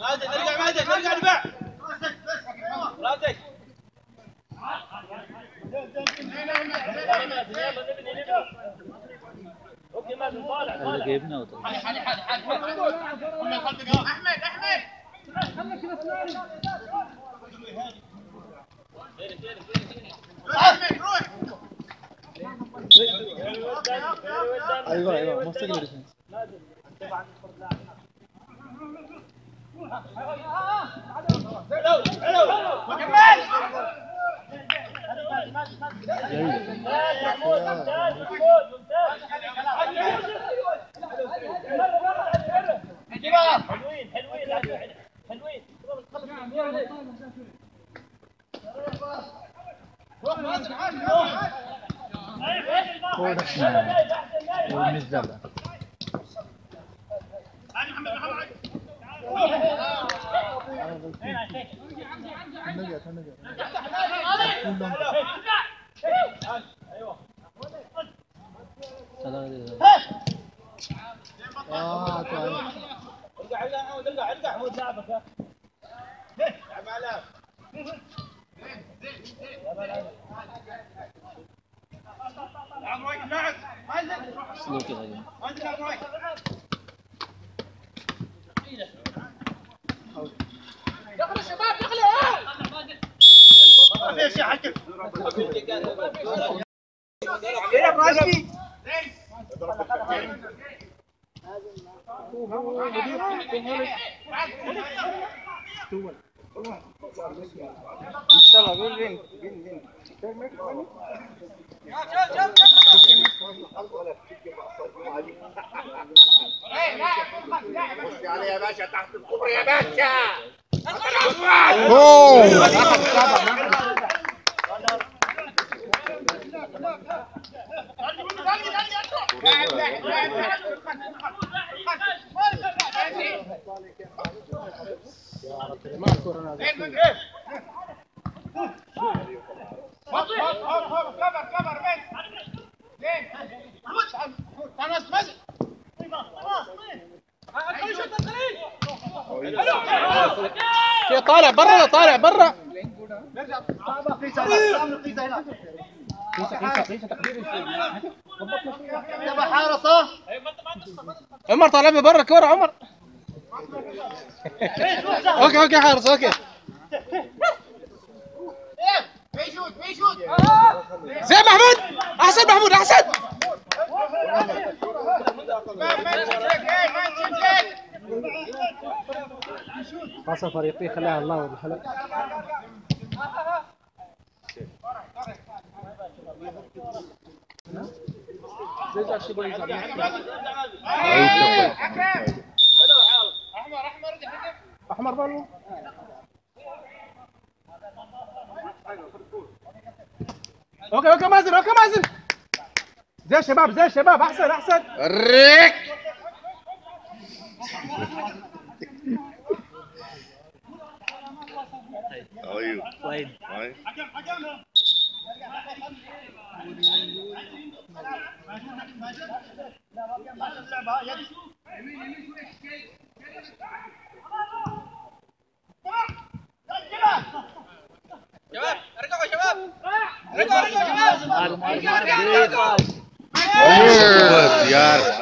مازن نرجع مازن نرجع دفاع راسك اللي جايبنا. احمد احمد احمد روح أيوه أيوه كمل حلوين حلوين حلوين روح مازن عادي عادي نقعد نقعد اه تعال ارجع ارجع حمود ارجع ارجع حمود لاعبك يا لعب مع لاعب لعب رايك لاعب مازن سلوكي غير يا باشا تحت الكوبري يا باشا. طالع برا طالع برا. عمر طالع من برا كورة عمر. okay okay حارس أوكي. زين محمود أحسن محمود أحسن. خاصة فريقي خلاها الله والحلق احمر احمر احمر بالو أوكي أوكي مازن أوكي مازن زي الشباب زي الشباب احسن احسن أيوه وين أيوة. شباب ارجعوا يا